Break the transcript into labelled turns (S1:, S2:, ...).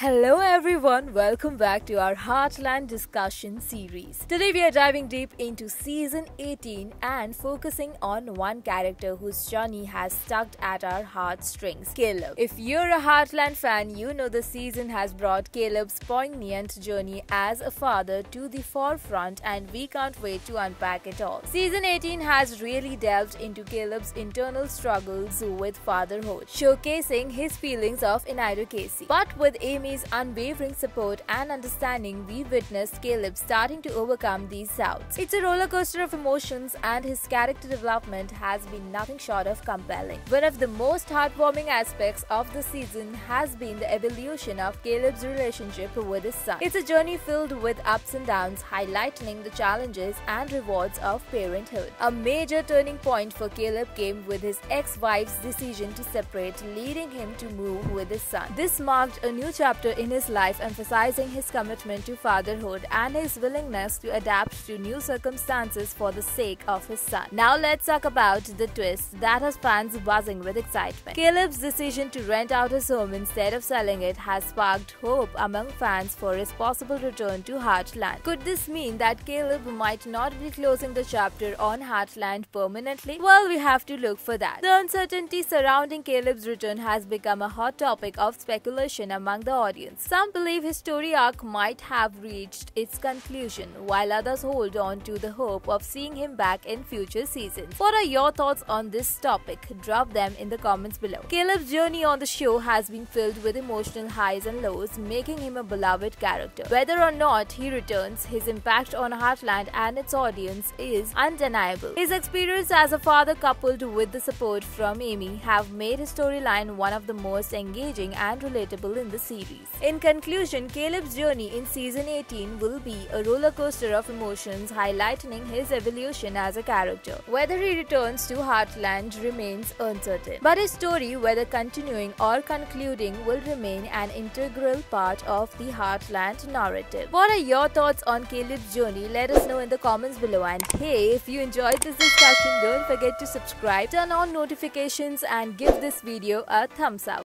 S1: Hello everyone, welcome back to our Heartland discussion series. Today we are diving deep into season 18 and focusing on one character whose journey has tugged at our heartstrings, Caleb. If you're a Heartland fan, you know the season has brought Caleb's poignant journey as a father to the forefront and we can't wait to unpack it all. Season 18 has really delved into Caleb's internal struggles with fatherhood, showcasing his feelings of inadequacy. But with Amy Unwavering support and understanding, we witnessed Caleb starting to overcome these doubts. It's a roller coaster of emotions, and his character development has been nothing short of compelling. One of the most heartwarming aspects of the season has been the evolution of Caleb's relationship with his son. It's a journey filled with ups and downs, highlighting the challenges and rewards of parenthood. A major turning point for Caleb came with his ex-wife's decision to separate, leading him to move with his son. This marked a new chapter chapter in his life emphasizing his commitment to fatherhood and his willingness to adapt to new circumstances for the sake of his son. Now let's talk about the twist that has fans buzzing with excitement. Caleb's decision to rent out his home instead of selling it has sparked hope among fans for his possible return to Heartland. Could this mean that Caleb might not be closing the chapter on Heartland permanently? Well, we have to look for that. The uncertainty surrounding Caleb's return has become a hot topic of speculation among the audience. Some believe his story arc might have reached its conclusion, while others hold on to the hope of seeing him back in future seasons. What are your thoughts on this topic? Drop them in the comments below. Caleb's journey on the show has been filled with emotional highs and lows, making him a beloved character. Whether or not he returns, his impact on Heartland and its audience is undeniable. His experience as a father coupled with the support from Amy have made his storyline one of the most engaging and relatable in the series. In conclusion, Caleb's journey in season 18 will be a roller coaster of emotions highlighting his evolution as a character. Whether he returns to Heartland remains uncertain, but his story, whether continuing or concluding, will remain an integral part of the Heartland narrative. What are your thoughts on Caleb's journey? Let us know in the comments below. And hey, if you enjoyed this discussion, don't forget to subscribe, turn on notifications, and give this video a thumbs up.